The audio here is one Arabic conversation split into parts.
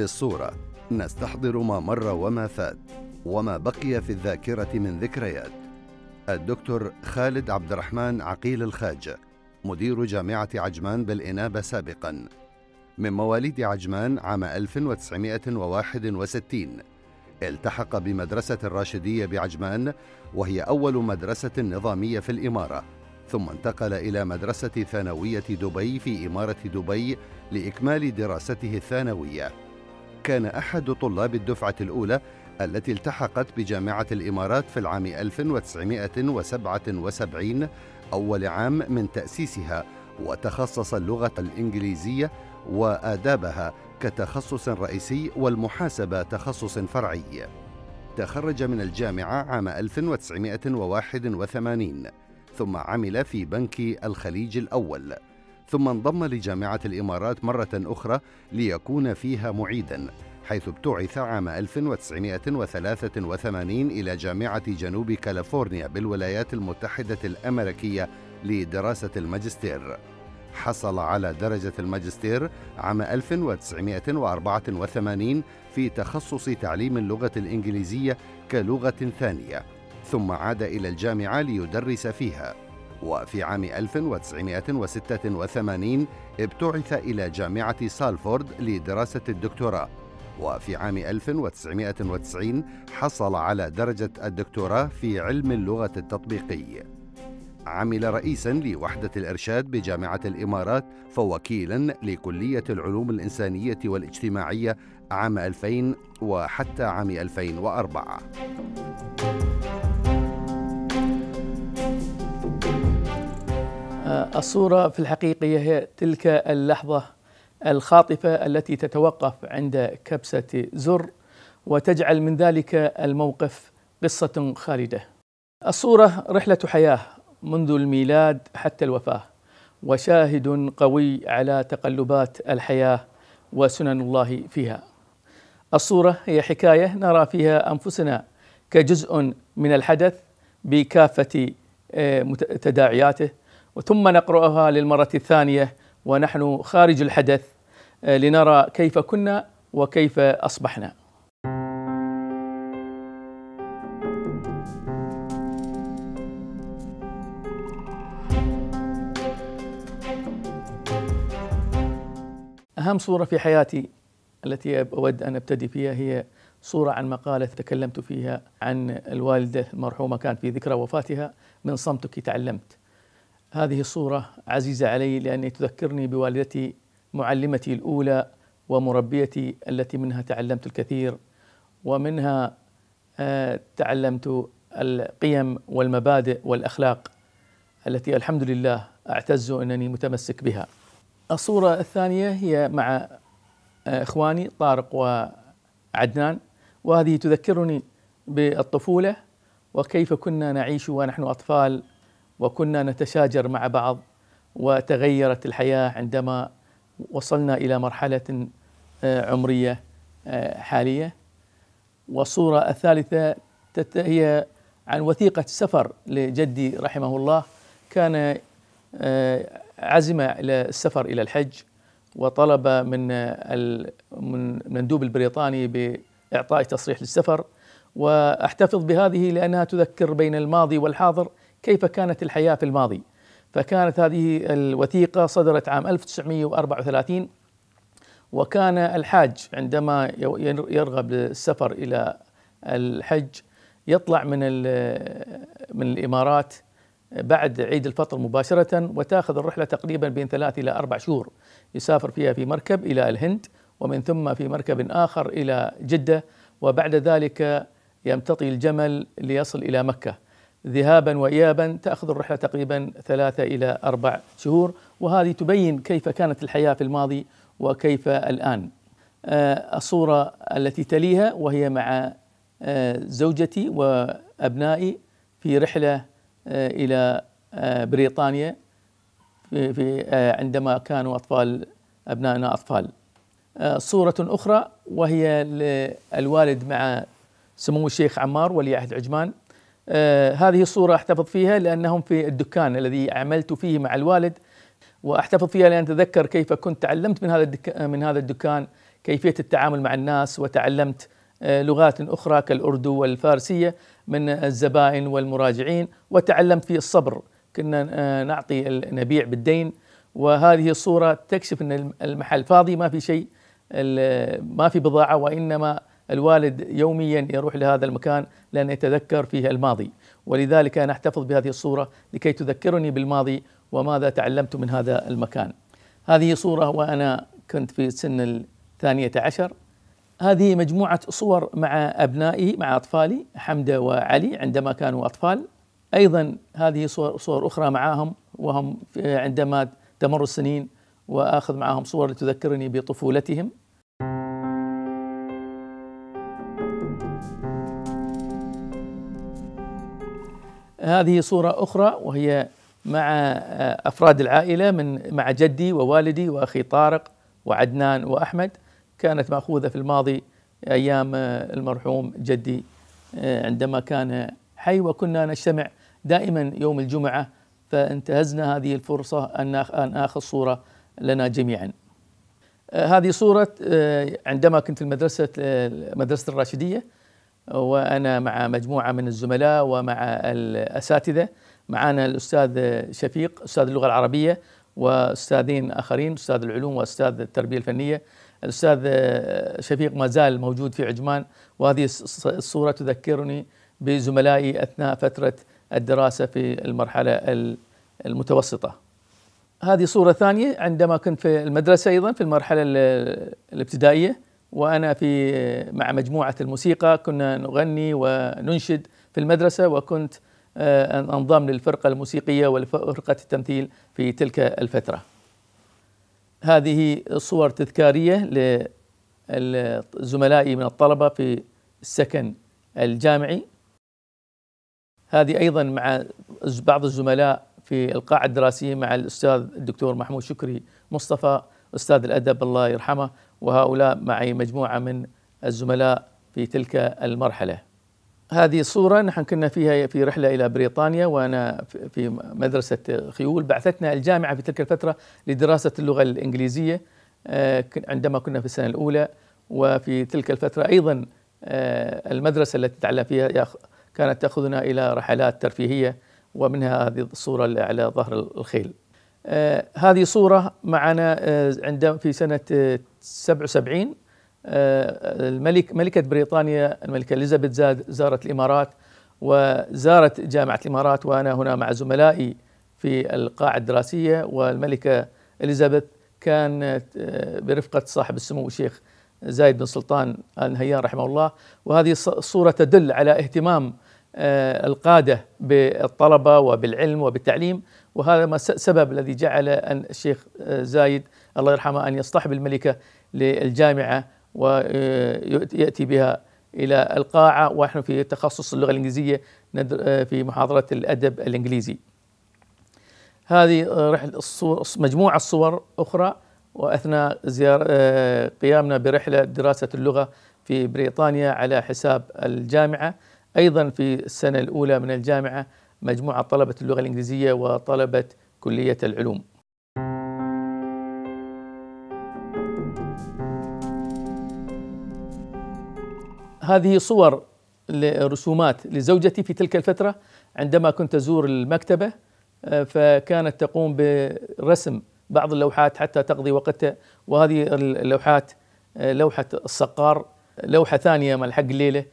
بالصورة. نستحضر ما مر وما فات وما بقي في الذاكرة من ذكريات. الدكتور خالد عبد الرحمن عقيل الخاج مدير جامعة عجمان بالإنابة سابقا. من مواليد عجمان عام 1961 التحق بمدرسة الراشدية بعجمان وهي أول مدرسة نظامية في الإمارة. ثم انتقل إلى مدرسة ثانوية دبي في إمارة دبي لإكمال دراسته الثانوية. كان أحد طلاب الدفعة الأولى التي التحقت بجامعة الإمارات في العام 1977 أول عام من تأسيسها وتخصص اللغة الإنجليزية وآدابها كتخصص رئيسي والمحاسبة تخصص فرعي. تخرج من الجامعة عام 1981 ثم عمل في بنك الخليج الأول ثم انضم لجامعة الإمارات مرة أخرى ليكون فيها معيداً حيث ابتعث عام 1983 إلى جامعة جنوب كاليفورنيا بالولايات المتحدة الأمريكية لدراسة الماجستير. حصل على درجة الماجستير عام 1984 في تخصص تعليم اللغة الإنجليزية كلغة ثانية ثم عاد إلى الجامعة ليدرس فيها. وفي عام 1986 ابتعث إلى جامعة سالفورد لدراسة الدكتوراه. وفي عام 1990 حصل على درجة الدكتوراه في علم اللغة التطبيقي. عمل رئيسا لوحدة الإرشاد بجامعة الإمارات فوكيلا لكلية العلوم الإنسانية والاجتماعية عام 2000 وحتى عام 2004 الصورة في الحقيقة هي تلك اللحظة الخاطفة التي تتوقف عند كبسة زر وتجعل من ذلك الموقف قصة خالدة. الصورة رحلة حياة منذ الميلاد حتى الوفاة وشاهد قوي على تقلبات الحياة وسنن الله فيها. الصورة هي حكاية نرى فيها أنفسنا كجزء من الحدث بكافة تداعياته ثم نقرأها للمرة الثانية ونحن خارج الحدث لنرى كيف كنا وكيف أصبحنا. أهم صورة في حياتي التي أود أن أبتدي فيها هي صورة عن مقالة تكلمت فيها عن الوالدة المرحومة كان في ذكرى وفاتها من صمتك تعلمت. هذه الصورة عزيزة علي لأنها تذكرني بوالدتي معلمتي الأولى ومربيتي التي منها تعلمت الكثير ومنها تعلمت القيم والمبادئ والأخلاق التي الحمد لله أعتز أنني متمسك بها. الصورة الثانية هي مع إخواني طارق وعدنان وهذه تذكرني بالطفولة وكيف كنا نعيش ونحن أطفال وكنا نتشاجر مع بعض وتغيرت الحياة عندما وصلنا إلى مرحلة عمرية حالية. والصورة الثالثة هي عن وثيقة سفر لجدي رحمه الله. كان عزم إلى السفر إلى الحج وطلب من المندوب البريطاني بإعطاء تصريح للسفر. وأحتفظ بهذه لأنها تذكر بين الماضي والحاضر كيف كانت الحياة في الماضي؟ فكانت هذه الوثيقة صدرت عام 1934 وكان الحاج عندما يرغب للسفر إلى الحج يطلع من من الإمارات بعد عيد الفطر مباشرة وتأخذ الرحلة تقريبا بين ثلاث إلى أربع شهور. يسافر فيها في مركب إلى الهند ومن ثم في مركب آخر إلى جدة وبعد ذلك يمتطي الجمل ليصل إلى مكة. ذهابا وايابا تأخذ الرحلة تقريبا ثلاثة إلى أربع شهور وهذه تبين كيف كانت الحياة في الماضي وكيف الآن. الصورة التي تليها وهي مع زوجتي وأبنائي في رحلة إلى بريطانيا في عندما كانوا أطفال أبنائنا أطفال. صورة أخرى وهي الوالد مع سمو الشيخ عمار ولي عهد عجمان آه هذه الصورة أحتفظ فيها لأنهم في الدكان الذي عملت فيه مع الوالد وأحتفظ فيها لأن أتذكر كيف كنت تعلمت من هذا من هذا الدكان كيفية التعامل مع الناس وتعلمت لغات أخرى كالأردو والفارسية من الزبائن والمراجعين وتعلمت في الصبر. كنا نعطي نبيع بالدين وهذه الصورة تكشف إن المحل فاضي ما في شيء ما في بضاعة وإنما الوالد يوميا يروح لهذا المكان لأن يتذكر فيه الماضي. ولذلك أنا أحتفظ بهذه الصورة لكي تذكرني بالماضي وماذا تعلمت من هذا المكان. هذه صورة وأنا كنت في سن الثانية عشر. هذه مجموعة صور مع أبنائي مع أطفالي حمدة وعلي عندما كانوا أطفال. أيضا هذه صور, صور أخرى معهم وهم عندما تمر السنين وآخذ معهم صور لتذكرني بطفولتهم. هذه صورة أخرى وهي مع أفراد العائلة من مع جدي ووالدي وأخي طارق وعدنان وأحمد. كانت مأخوذة في الماضي أيام المرحوم جدي عندما كان حي. وكنا نجتمع دائما يوم الجمعة فانتهزنا هذه الفرصة أن آخذ صورة لنا جميعا. هذه صورة عندما كنت في المدرسة مدرسة الراشدية وأنا مع مجموعة من الزملاء ومع الأساتذة. معنا الأستاذ شفيق أستاذ اللغة العربية وأستاذين آخرين أستاذ العلوم وأستاذ التربية الفنية. الأستاذ شفيق ما زال موجود في عجمان وهذه الصورة تذكرني بزملائي أثناء فترة الدراسة في المرحلة المتوسطة. هذه صورة ثانية عندما كنت في المدرسة أيضا في المرحلة الابتدائية. وأنا في مع مجموعة الموسيقى كنا نغني وننشد في المدرسة وكنت آه، أنضم للفرقة الموسيقية وفرقه التمثيل في تلك الفترة. هذه صور تذكارية لزملائي من الطلبة في السكن الجامعي. هذه أيضا مع بعض الزملاء في القاعة الدراسية مع الأستاذ الدكتور محمود شكري مصطفى أستاذ الأدب الله يرحمه وهؤلاء معي مجموعة من الزملاء في تلك المرحلة. هذه الصورة نحن كنا فيها في رحلة إلى بريطانيا وأنا في مدرسة خيول. بعثتنا الجامعة في تلك الفترة لدراسة اللغة الإنجليزية آه، عندما كنا في السنة الأولى. وفي تلك الفترة أيضا آه، المدرسة التي تعلم فيها كانت تأخذنا إلى رحلات ترفيهية ومنها هذه الصورة على ظهر الخيل. آه هذه صورة معنا عندما في سنة 77 آه الملك ملكة بريطانيا الملكة إليزابيث زاد زارت الإمارات وزارت جامعة الإمارات وأنا هنا مع زملائي في القاعة الدراسية والملكة إليزابيث كانت آه، برفقة صاحب السمو الشيخ زايد بن سلطان آل نهيان رحمه الله. وهذه الصورة تدل على اهتمام آه، القادة بالطلبة وبالعلم وبالتعليم. وهذا ما السبب الذي جعل الشيخ زايد الله يرحمه أن يصطحب الملكة للجامعة ويأتي بها إلى القاعة. ونحن في تخصص اللغة الإنجليزية في محاضرة الأدب الإنجليزي. هذه رحلة الصور مجموعة صور أخرى. وأثناء زيارة قيامنا برحلة دراسة اللغة في بريطانيا على حساب الجامعة. أيضا في السنة الأولى من الجامعة مجموعة طلبة اللغة الإنجليزية وطلبة كلية العلوم. هذه صور رسومات لزوجتي في تلك الفترة. عندما كنت أزور المكتبة آه، فكانت تقوم برسم بعض اللوحات حتى تقضي وقتها. وهذه اللوحات آه، لوحة الصقار لوحة ثانية مال حق الليلة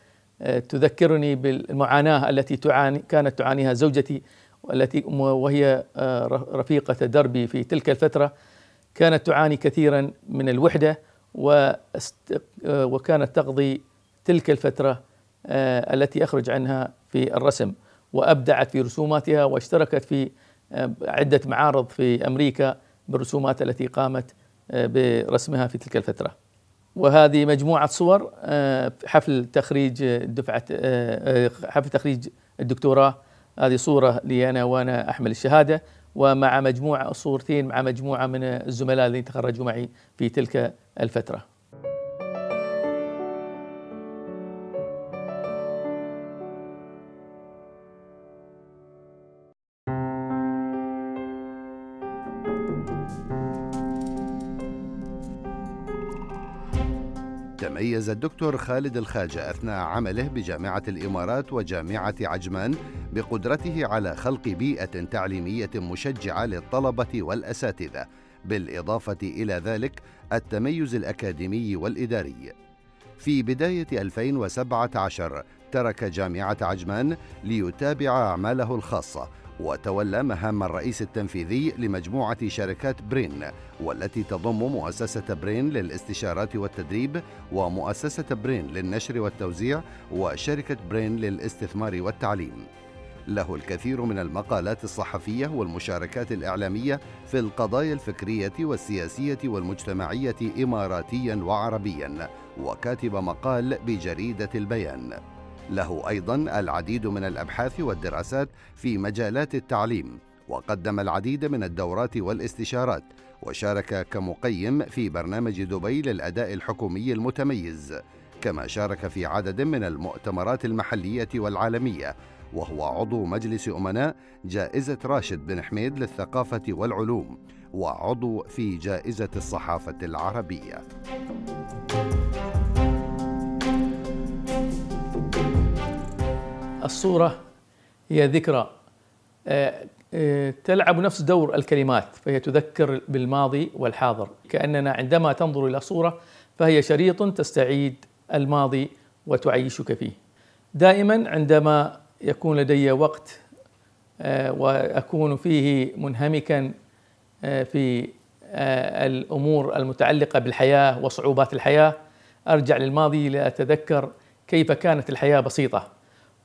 تذكرني بالمعاناة التي تعاني كانت تعانيها زوجتي والتي وهي آه، رفيقة دربي في تلك الفترة. كانت تعاني كثيرا من الوحدة آه، وكانت تقضي تلك الفترة آه، التي أخرج عنها في الرسم وأبدعت في رسوماتها واشتركت في عدة معارض في أمريكا بالرسومات التي قامت برسمها في تلك الفترة. وهذه مجموعة صور آه، حفل تخريج دفعة آه، آه، حفل تخريج الدكتوراه. هذه صورة لي أنا وأنا أحمل الشهادة ومع مجموعة صورتين مع مجموعة من الزملاء الذين تخرجوا معي في تلك الفترة. تميز الدكتور خالد الخاجة أثناء عمله بجامعة الإمارات وجامعة عجمان بقدرته على خلق بيئة تعليمية مشجعة للطلبة والأساتذة بالإضافة إلى ذلك التميز الأكاديمي والإداري. في بداية 2017 ترك جامعة عجمان ليتابع أعماله الخاصة وتولى مهام الرئيس التنفيذي لمجموعة شركات برين والتي تضم مؤسسة برين للاستشارات والتدريب ومؤسسة برين للنشر والتوزيع وشركة برين للاستثمار والتعليم. له الكثير من المقالات الصحفية والمشاركات الإعلامية في القضايا الفكرية والسياسية والمجتمعية إماراتيا وعربيا وكاتب مقال بجريدة البيان. له أيضا العديد من الأبحاث والدراسات في مجالات التعليم وقدم العديد من الدورات والاستشارات وشارك كمقيم في برنامج دبي للأداء الحكومي المتميز كما شارك في عدد من المؤتمرات المحلية والعالمية وهو عضو مجلس أمناء جائزة راشد بن حميد للثقافة والعلوم وعضو في جائزة الصحافة العربية. الصورة هي ذكرى. آه، آه، تلعب نفس دور الكلمات فهي تذكر بالماضي والحاضر. كأننا عندما تنظر إلى صورة فهي شريط تستعيد الماضي وتعيشك فيه. دائما عندما يكون لدي وقت آه، وأكون فيه منهمكا في الأمور المتعلقة بالحياة وصعوبات الحياة أرجع للماضي لأتذكر كيف كانت الحياة بسيطة.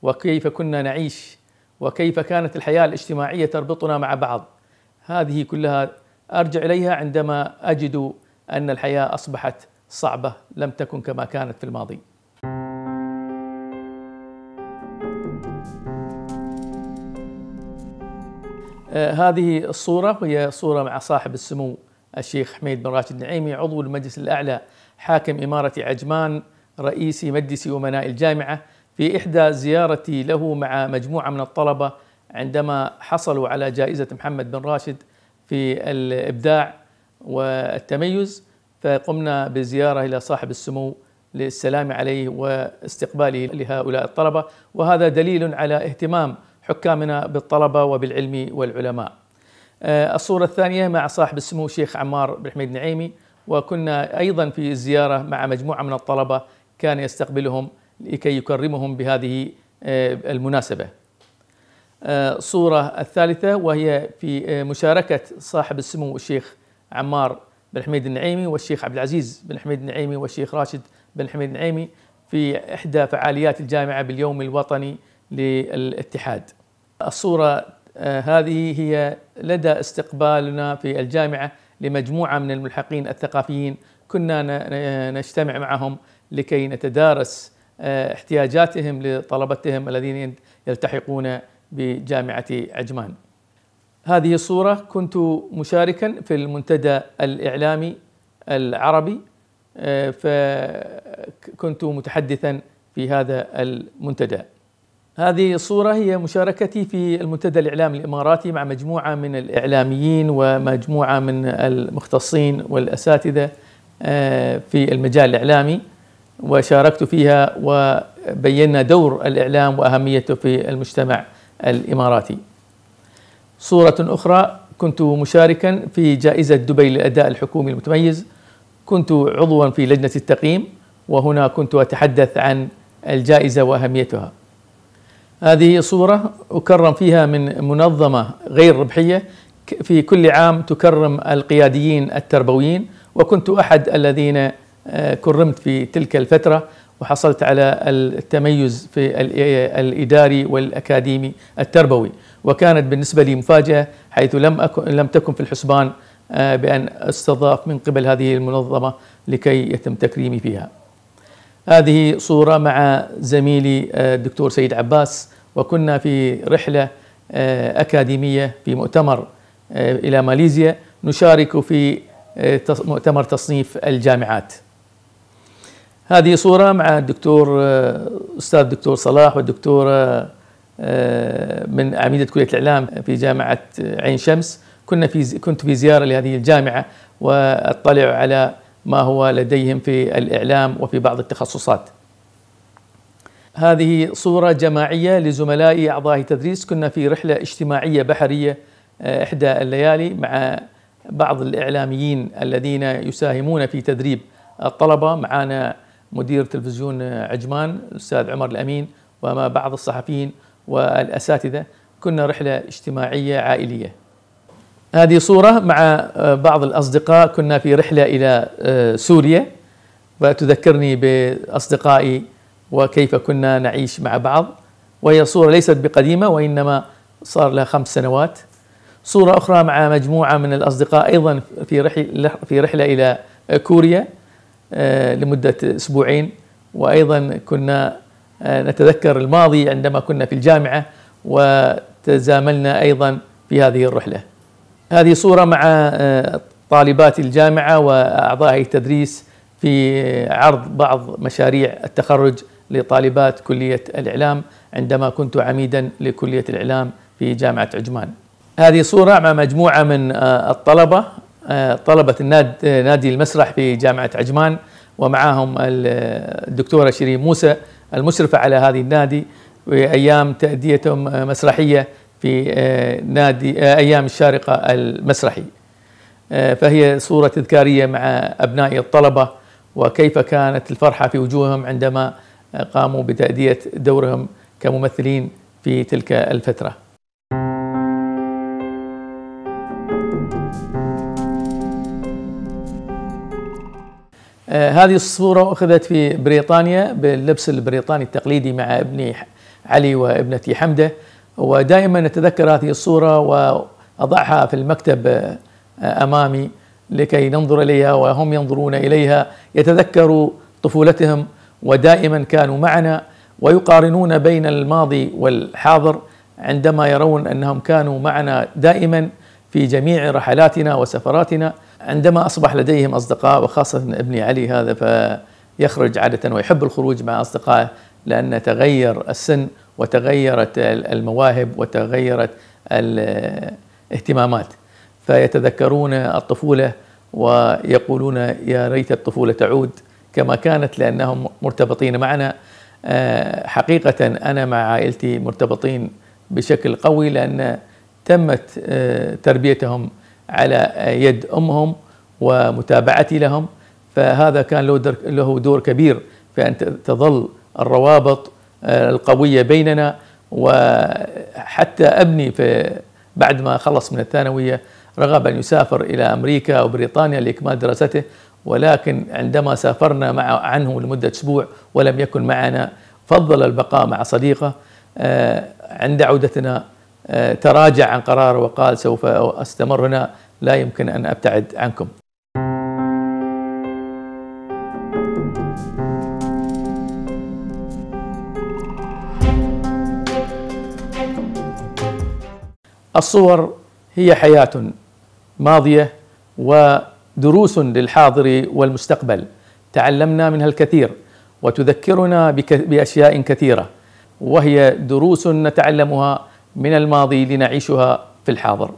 وكيف كنا نعيش وكيف كانت الحياة الاجتماعية تربطنا مع بعض. هذه كلها أرجع إليها عندما أجد أن الحياة أصبحت صعبة لم تكن كما كانت في الماضي. آه، هذه الصورة وهي صورة مع صاحب السمو الشيخ حميد بن راشد النعيمي عضو المجلس الأعلى حاكم إمارة عجمان رئيس مجلس أمناء الجامعة في إحدى زيارتي له مع مجموعة من الطلبة عندما حصلوا على جائزة محمد بن راشد في الإبداع والتميز فقمنا بزيارة إلى صاحب السمو للسلام عليه واستقباله لهؤلاء الطلبة وهذا دليل على اهتمام حكامنا بالطلبة وبالعلم والعلماء. آه، الصورة الثانية مع صاحب السمو الشيخ عمار بن حميد نعيمي وكنا أيضا في الزيارة مع مجموعة من الطلبة كان يستقبلهم لكي يكرمهم بهذه آه، المناسبة. الصورة آه، الثالثة وهي في آه، مشاركة صاحب السمو الشيخ عمار بن حميد النعيمي والشيخ عبد العزيز بن حميد النعيمي والشيخ راشد بن حميد النعيمي في إحدى فعاليات الجامعة باليوم الوطني للاتحاد. الصورة هذه هي لدى استقبالنا في الجامعة لمجموعة من الملحقين الثقافيين. كنا نجتمع معهم لكي نتدارس احتياجاتهم لطلبتهم الذين يلتحقون بجامعة عجمان. هذه الصورة كنت مشاركا في المنتدى الإعلامي العربي آه، فكنت متحدثا في هذا المنتدى. هذه الصورة هي مشاركتي في المنتدى الإعلامي الإماراتي مع مجموعة من الإعلاميين ومجموعة من المختصين والأساتذة آه، في المجال الإعلامي. وشاركت فيها وبينا دور الإعلام وأهميته في المجتمع الإماراتي. صورة أخرى كنت مشاركا في جائزة دبي للأداء الحكومي المتميز. كنت عضوا في لجنة التقييم وهنا كنت أتحدث عن الجائزة وأهميتها. هذه صورة أكرم فيها من منظمة غير ربحية. في كل عام تكرم القياديين التربويين وكنت أحد الذين كرمت في تلك الفترة وحصلت على التميز في الإداري والأكاديمي التربوي. وكانت بالنسبة لي مفاجأة حيث لم أكن لم تكن في الحسبان آه، بأن أستضاف من قبل هذه المنظمة لكي يتم تكريمي فيها. هذه صورة مع زميلي آه، الدكتور سيد عباس وكنا في رحلة أكاديمية في مؤتمر إلى ماليزيا نشارك في مؤتمر تصنيف الجامعات. هذه صورة مع الدكتور آه، أستاذ الدكتور صلاح والدكتور آه، من عميدة كلية الإعلام في جامعة عين شمس. كنا في كنت في زيارة لهذه الجامعة وأطلع على ما هو لديهم في الإعلام وفي بعض التخصصات. هذه صورة جماعية لزملائي أعضاء تدريس. كنا في رحلة اجتماعية بحرية آه، إحدى الليالي مع بعض الإعلاميين الذين يساهمون في تدريب الطلبة. معنا مدير تلفزيون عجمان الأستاذ عمر الأمين وما بعض الصحفيين والأساتذة. كنا رحلة اجتماعية عائلية. هذه صورة مع بعض الأصدقاء. كنا في رحلة إلى آه، سوريا. وتذكرني بأصدقائي وكيف كنا نعيش مع بعض. وهي صورة ليست بقديمة وإنما صار لها خمس سنوات. صورة أخرى مع مجموعة من الأصدقاء أيضا في رحله في رحلة إلى كوريا. آه، لمدة أسبوعين وأيضا كنا آه، نتذكر الماضي عندما كنا في الجامعة وتزاملنا أيضا في هذه الرحلة. هذه صورة مع آه، طالبات الجامعة وأعضاء التدريس في عرض بعض مشاريع التخرج لطالبات كلية الإعلام عندما كنت عميدا لكلية الإعلام في جامعة عجمان. هذه صورة مع مجموعة من الطلبه طلبه نادي المسرح في جامعة عجمان ومعهم الدكتورة شيرين موسى المشرفة على هذه النادي وايام تاديتهم مسرحية في آه، نادي آه، أيام الشارقة المسرحي. آه، فهي صورة تذكارية مع أبناء الطلبة وكيف كانت الفرحة في وجوههم عندما قاموا بتأدية دورهم كممثلين في تلك الفترة. هذه الصورة أخذت في بريطانيا باللبس البريطاني التقليدي مع ابني علي وابنتي حمدة. ودائما نتذكر هذه الصورة وأضعها في المكتب آه، أمامي لكي ننظر إليها وهم ينظرون إليها. يتذكروا طفولتهم ودائما كانوا معنا ويقارنون بين الماضي والحاضر عندما يرون أنهم كانوا معنا دائما في جميع رحلاتنا وسفراتنا. عندما أصبح لديهم أصدقاء وخاصة ابني علي هذا فيخرج عادة ويحب الخروج مع أصدقائه لأن تغير السن وتغيرت المواهب وتغيرت الاهتمامات فيتذكرون الطفولة ويقولون يا ريت الطفولة تعود كما كانت لأنهم مرتبطين معنا. آه، حقيقة أنا مع عائلتي مرتبطين بشكل قوي لأن تمت آه، تربيتهم على يد أمهم ومتابعتي لهم فهذا كان له له دور كبير في أن تظل الروابط آه، القوية بيننا. وحتى أبني في بعد ما خلص من الثانوية رغب أن يسافر إلى أمريكا أو بريطانيا لإكمال دراسته. ولكن عندما سافرنا مع عنه لمدة أسبوع ولم يكن معنا فضل البقاء مع صديقه آه، عند عودتنا تراجع عن قراره وقال سوف أستمر هنا لا يمكن أن أبتعد عنكم. الصور هي حياة ماضية ودروس للحاضر والمستقبل تعلمنا منها الكثير وتذكرنا بأشياء كثيرة وهي دروس نتعلمها من الماضي لنعيشها في الحاضر.